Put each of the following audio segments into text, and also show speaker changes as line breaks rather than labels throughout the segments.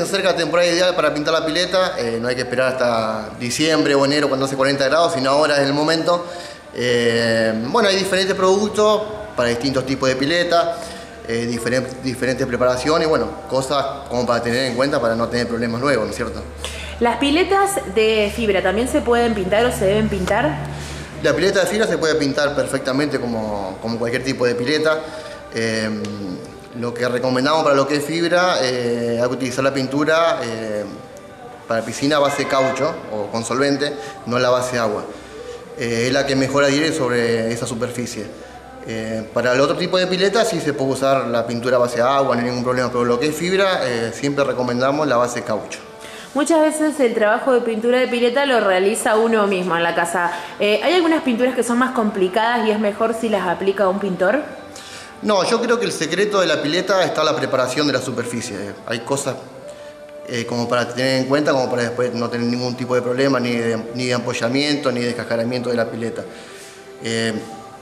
Se acerca la temporada ideal para pintar la pileta, eh, no hay que esperar hasta diciembre o enero cuando hace 40 grados, sino ahora es el momento. Eh, bueno, hay diferentes productos para distintos tipos de pileta, eh, diferentes, diferentes preparaciones, bueno, cosas como para tener en cuenta para no tener problemas luego, ¿no es cierto?
¿Las piletas de fibra también se pueden pintar o se deben pintar?
La pileta de fibra se puede pintar perfectamente como, como cualquier tipo de pileta. Lo que recomendamos para lo que es fibra, eh, hay que utilizar la pintura eh, para piscina base caucho o con solvente, no la base agua. Eh, es la que mejor adhiere sobre esa superficie. para el otro tipo de pileta sí se puede usar la pintura base agua, no hay ningún problema, pero lo que es fibra siempre recomendamos la base caucho.
Muchas veces el trabajo de pintura de pileta lo realiza uno mismo en la casa. ¿Hay algunas pinturas que son más complicadas y es mejor si las aplica un pintor?
No, yo creo que el secreto de la pileta está la preparación de la superficie. Hay cosas eh, como para tener en cuenta, como para después no tener ningún tipo de problema, ni de, ni ampollamiento, ni de descascaramiento de la pileta. Eh,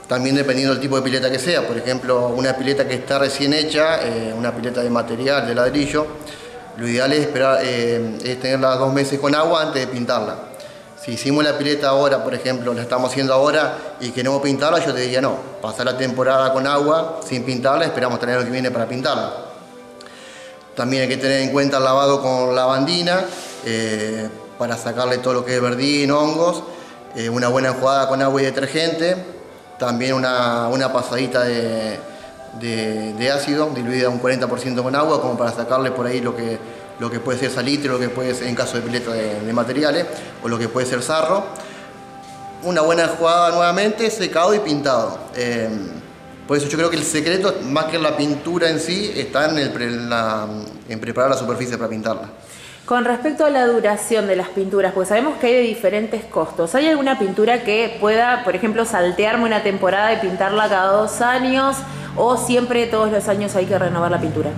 también dependiendo del tipo de pileta que sea, por ejemplo, una pileta que está recién hecha, eh, una pileta de material, de ladrillo, lo ideal es, esperar, es tenerla dos meses con agua antes de pintarla. Si hicimos la pileta ahora, por ejemplo, la estamos haciendo ahora y queremos pintarla, yo te diría no, pasar la temporada con agua sin pintarla, esperamos tener lo que viene para pintarla. También hay que tener en cuenta el lavado con lavandina eh, para sacarle todo lo que es verdín, hongos, eh, una buena enjuagada con agua y detergente, también una, pasadita de, de ácido diluida un 40% con agua como para sacarle por ahí lo que lo que puede ser salitre, lo que puede ser en caso de pileta de, materiales, o lo que puede ser sarro. Una buena enjuagada nuevamente, secado y pintado. Eh, por eso yo creo que el secreto, más que la pintura en sí, está en, en preparar la superficie para pintarla.
Con respecto a la duración de las pinturas, pues sabemos que hay de diferentes costos. ¿Hay alguna pintura que pueda, por ejemplo, saltearme una temporada y pintarla cada dos años? ¿O siempre todos los años hay que renovar la pintura?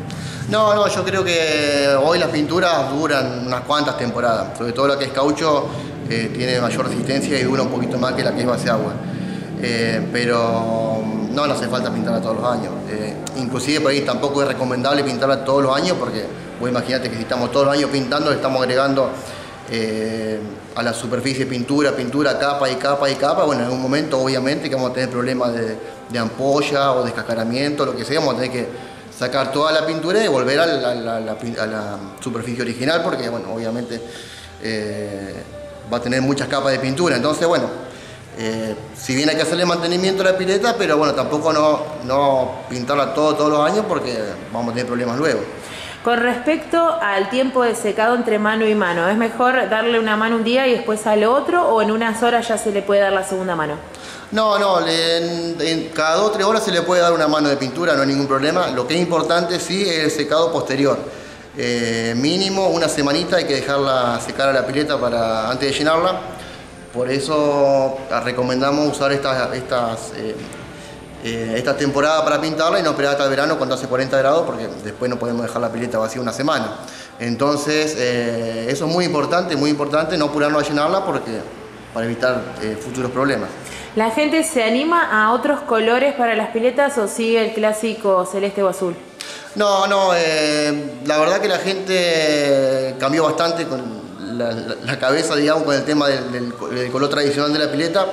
No, no, yo creo que hoy las pinturas duran unas cuantas temporadas. Sobre todo la que es caucho eh, tiene mayor resistencia y dura un poquito más que la que es base agua. Eh, pero no, no hace falta pintarla todos los años. Eh, inclusive por ahí tampoco es recomendable pintarla todos los años porque vos imagínate que si estamos todos los años pintando, le estamos agregando a la superficie pintura, pintura, capa y capa y capa. Bueno, en algún momento obviamente que vamos a tener problemas de, de ampolla o descascaramiento, lo que sea, vamos a tener que sacar toda la pintura y volver a la, superficie original porque, bueno, obviamente eh, va a tener muchas capas de pintura. Entonces, bueno, eh, si bien hay que hacerle mantenimiento a la pileta, pero bueno, tampoco no, no pintarla todo, todos los años porque vamos a tener problemas luego.
Con respecto al tiempo de secado entre mano y mano, ¿es mejor darle una mano un día y después al otro o en unas horas ya se le puede dar la segunda mano?
No, no, cada dos o tres horas se le puede dar una mano de pintura, no hay ningún problema. Lo que es importante sí es el secado posterior. Eh, mínimo una semanita hay que dejarla secar a la pileta para, antes de llenarla. Por eso recomendamos usar estas, estas eh, eh, esta temporada para pintarla y no esperar hasta el verano cuando hace 40 grados porque después no podemos dejar la pileta vacía una semana. Entonces, eh, eso es muy importante, muy importante, no apurarnos a llenarla porque para evitar eh, futuros problemas.
¿La gente se anima a otros colores para las piletas o sigue el clásico celeste o azul?
No, no, la verdad que la gente cambió bastante con la, cabeza, digamos, con el tema del color tradicional de la pileta.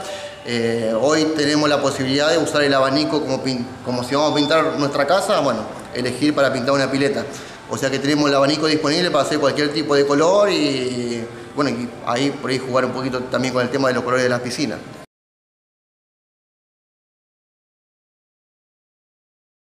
Eh, hoy tenemos la posibilidad de usar el abanico como, como si vamos a pintar nuestra casa, bueno, elegir para pintar una pileta. O sea que tenemos el abanico disponible para hacer cualquier tipo de color y bueno, ahí por ahí jugar un poquito también con el tema de los colores de las piscinas.